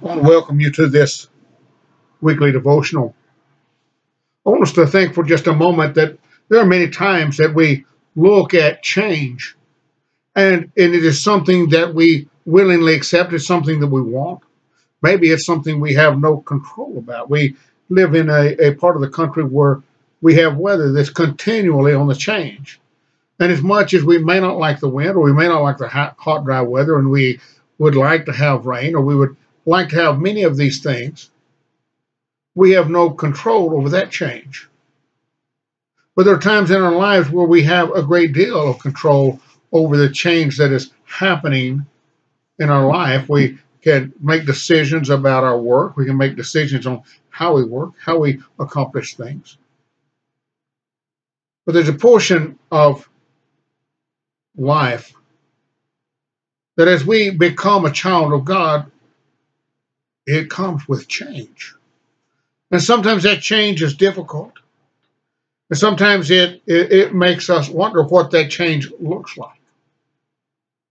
I want to welcome you to this weekly devotional. I want us to think for just a moment that there are many times that we look at change and, and it is something that we willingly accept, it's something that we want. Maybe it's something we have no control about. We live in a, a part of the country where we have weather that's continually on the change. And as much as we may not like the wind or we may not like the hot, hot, dry weather and we would like to have rain or we would like to have many of these things, we have no control over that change. But there are times in our lives where we have a great deal of control over the change that is happening in our life. We can make decisions about our work. We can make decisions on how we work, how we accomplish things. But there's a portion of life that as we become a child of God, it comes with change. And sometimes that change is difficult. And sometimes it, it, it, makes us wonder what that change looks like.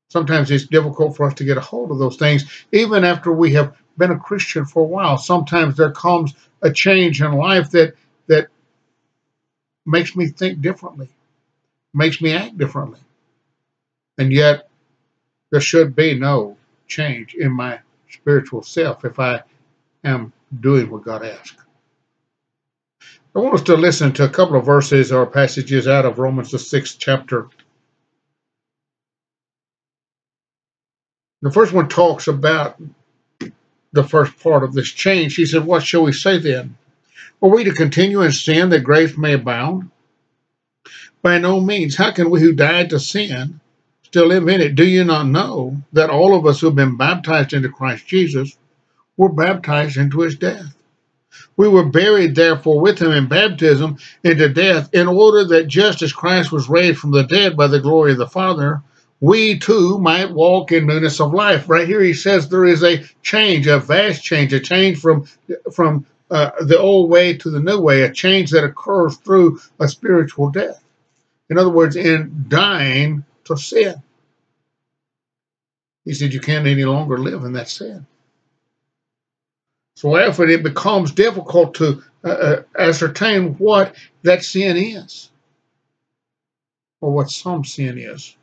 Sometimes it's difficult for us to get a hold of those things, even after we have been a Christian for a while. Sometimes there comes a change in life that that makes me think differently, makes me act differently. And yet there should be no change in my spiritual self if I am doing what God asks. I want us to listen to a couple of verses or passages out of Romans, the sixth chapter. The first one talks about the first part of this change. He said, What shall we say then? Are we to continue in sin that grace may abound? By no means. How can we who died to sin still live in it. Do you not know that all of us who have been baptized into Christ Jesus were baptized into his death? We were buried, therefore, with him in baptism into death, in order that just as Christ was raised from the dead by the glory of the Father, we too might walk in newness of life. Right here, he says there is a change, a vast change, a change from from uh, the old way to the new way, a change that occurs through a spiritual death. In other words, in dying to sin. He said, You can't any longer live in that sin. So after it becomes difficult to uh, uh, ascertain what that sin is, or what some sin is.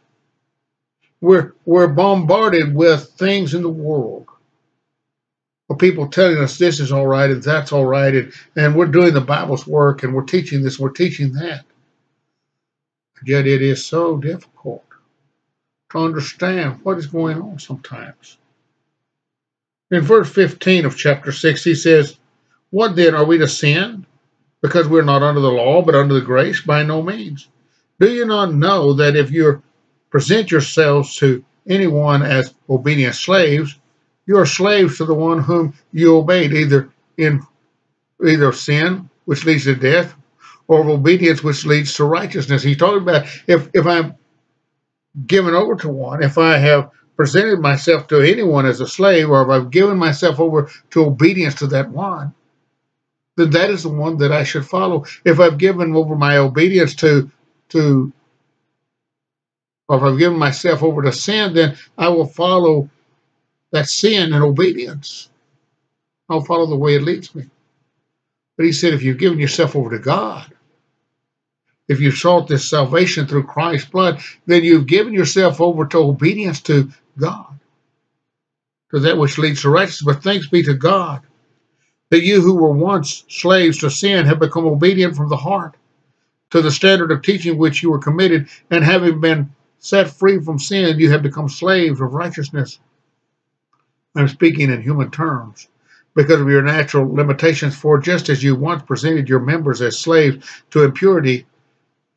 We're, we're bombarded with things in the world. Or people telling us this is all right and that's all right, and, and we're doing the Bible's work and we're teaching this, we're teaching that. Yet it is so difficult to understand what is going on sometimes. In verse 15 of chapter 6, he says, What then are we to sin? Because we're not under the law, but under the grace? By no means. Do you not know that if you present yourselves to anyone as obedient slaves, you are slaves to the one whom you obeyed, either in either sin, which leads to death, or of obedience, which leads to righteousness. He's talking about if, if I'm given over to one, if I have presented myself to anyone as a slave, or if I've given myself over to obedience to that one, then that is the one that I should follow. If I've given over my obedience to to or if I've given myself over to sin, then I will follow that sin and obedience. I'll follow the way it leads me. But he said, if you've given yourself over to God, if you've sought this salvation through Christ's blood, then you've given yourself over to obedience to God, to that which leads to righteousness. But thanks be to God that you who were once slaves to sin have become obedient from the heart to the standard of teaching which you were committed, and having been set free from sin, you have become slaves of righteousness. I'm speaking in human terms because of your natural limitations, for just as you once presented your members as slaves to impurity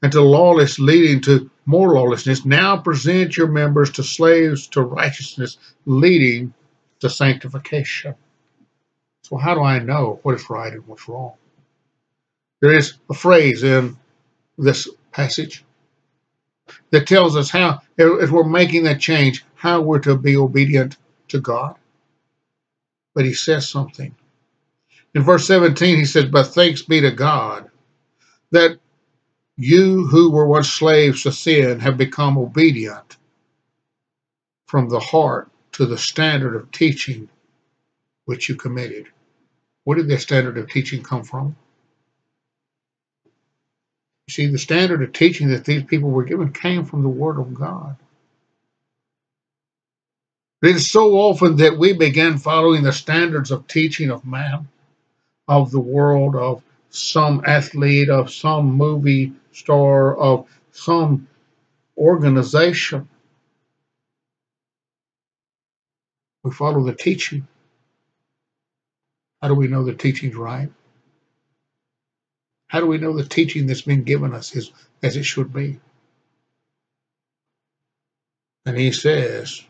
and to lawless leading to more lawlessness, now present your members to slaves to righteousness leading to sanctification. So how do I know what is right and what's wrong? There is a phrase in this passage that tells us how, if we're making that change, how we're to be obedient to God. But he says something. In verse 17, he says, But thanks be to God that you who were once slaves to sin have become obedient from the heart to the standard of teaching which you committed. Where did that standard of teaching come from? You see, the standard of teaching that these people were given came from the Word of God. It is so often that we begin following the standards of teaching of man, of the world, of some athlete, of some movie star, of some organization. We follow the teaching. How do we know the teaching's right? How do we know the teaching that's been given us is as it should be? And he says,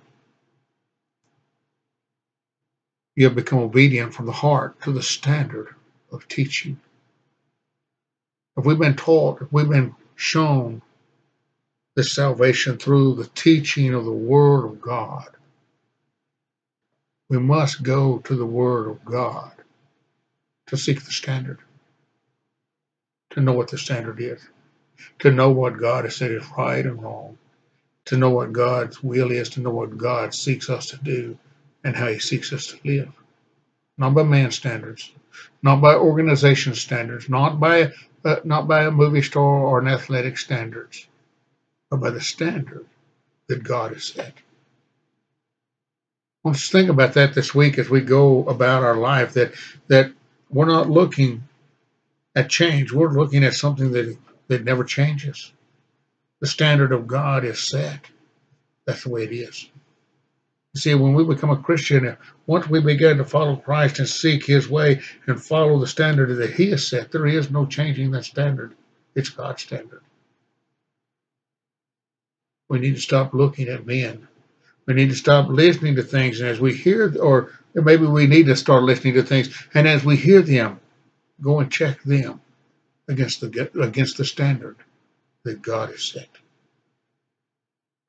You have become obedient from the heart to the standard of teaching. If we've been taught, if we've been shown this salvation through the teaching of the Word of God, we must go to the Word of God to seek the standard, to know what the standard is, to know what God has said is right and wrong, to know what God's will is, to know what God seeks us to do, and how he seeks us to live. Not by man standards, not by organization standards, not by uh, not by a movie star or an athletic standards, but by the standard that God has set. Let's think about that this week as we go about our life. That that we're not looking at change. We're looking at something that that never changes. The standard of God is set. That's the way it is. See, when we become a Christian, once we begin to follow Christ and seek His way and follow the standard that He has set, there is no changing that standard. It's God's standard. We need to stop looking at men. We need to stop listening to things. And as we hear, or maybe we need to start listening to things, and as we hear them, go and check them against the against the standard that God has set.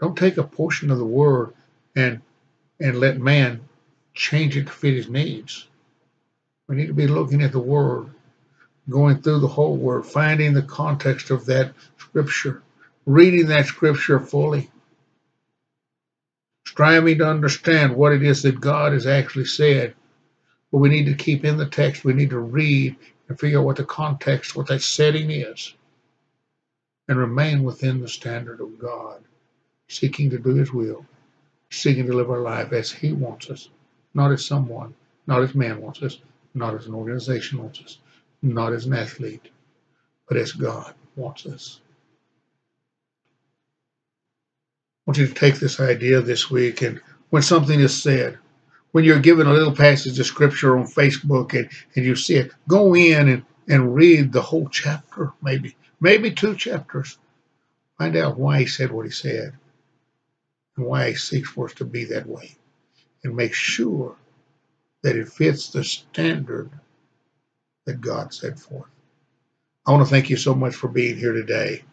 Don't take a portion of the word and and let man change it to fit his needs. We need to be looking at the Word, going through the whole Word, finding the context of that Scripture, reading that Scripture fully, striving to understand what it is that God has actually said. But we need to keep in the text, we need to read and figure out what the context, what that setting is, and remain within the standard of God, seeking to do His will seeking to live our life as He wants us, not as someone, not as man wants us, not as an organization wants us, not as an athlete, but as God wants us. I want you to take this idea this week and when something is said, when you're given a little passage of scripture on Facebook and, and you see it, go in and, and read the whole chapter, maybe, maybe two chapters. Find out why he said what he said and why he seeks for us to be that way and make sure that it fits the standard that God set forth. I want to thank you so much for being here today.